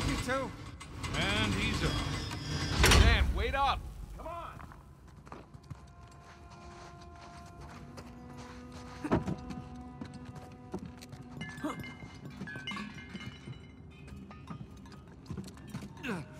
Thank You too. And he's up. Sam, wait up! Come on! Ugh.